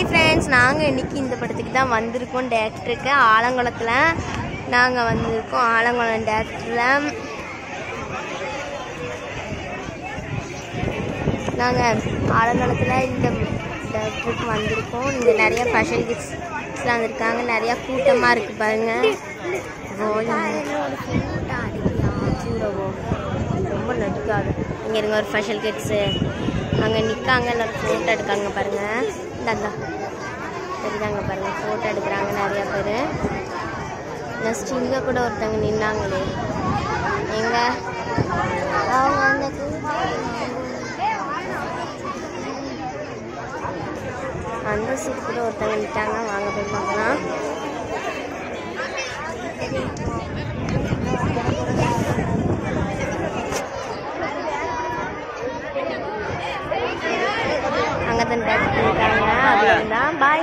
Hi friends நாங்கள் இன்றைக்கி இந்த படத்துக்கு தான் வந்திருக்கோம். டேரக்டருக்கு ஆலங்குளத்தில். நாங்கள் வந்திருக்கோம். ஆலங்குளம் டேரக்டரில் நாங்கள் ஆலங்குளத்தில் இந்த டேரக்டருக்கு வந்திருக்கோம். இங்கே நிறைய ஸ்பெஷல் கிட்ஸ்லாம் வந்திருக்காங்க. நிறையா கூட்டமாக இருக்குது பாருங்கள் ரொம்ப நடிக்காது. இங்கே இருங்க ஒரு ஸ்பெஷல் கிட்ஸு அங்கே நிற்காங்க எல்லோரும் ஃபோட்டோ எடுக்காங்க பாருங்கள் இந்தாங்க தெரிஞ்சாங்க பாருங்கள் ஃபோட்டோ எடுக்கிறாங்க நிறையா பேர். நெக்ஸ்ட் இங்கே கூட ஒருத்தவங்க நின்னாங்களே. எங்கே? அவங்க அந்த அந்த சீட் கூட ஒருத்தவங்க நிட்டாங்க வாங்க போய் பார்க்கலாம். அங்கே தான் டேரக்ட் பண்ணிட்டாங்க அது தான் பாய்